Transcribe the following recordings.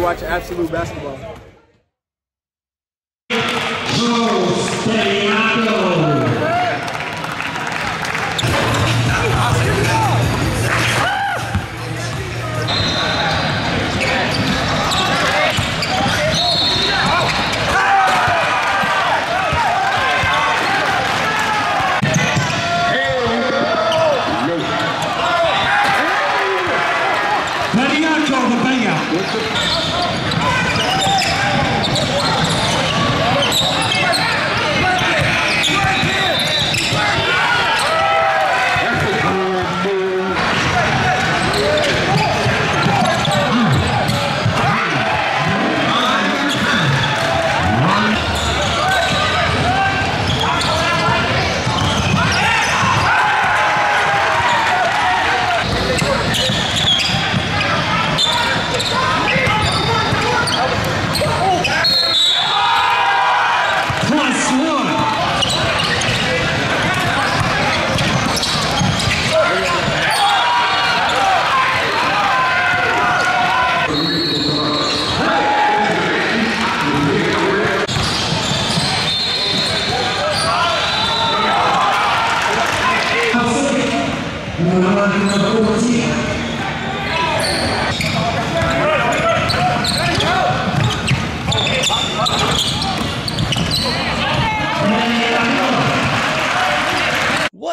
watch Absolute Basketball. Maniaco, Plus one.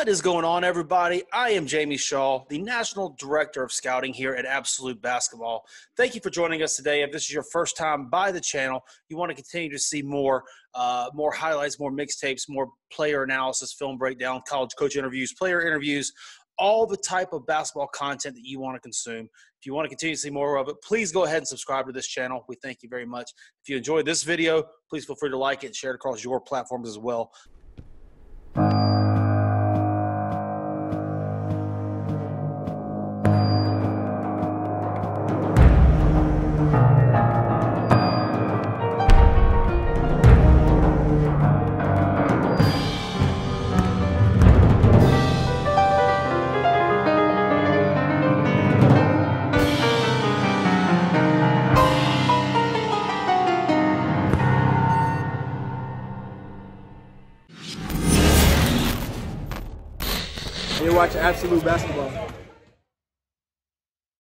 What is going on, everybody? I am Jamie Shaw, the National Director of Scouting here at Absolute Basketball. Thank you for joining us today. If this is your first time by the channel, you want to continue to see more, uh, more highlights, more mixtapes, more player analysis, film breakdown, college coach interviews, player interviews, all the type of basketball content that you want to consume. If you want to continue to see more of it, please go ahead and subscribe to this channel. We thank you very much. If you enjoyed this video, please feel free to like it and share it across your platforms as well. And you watch Absolute Basketball.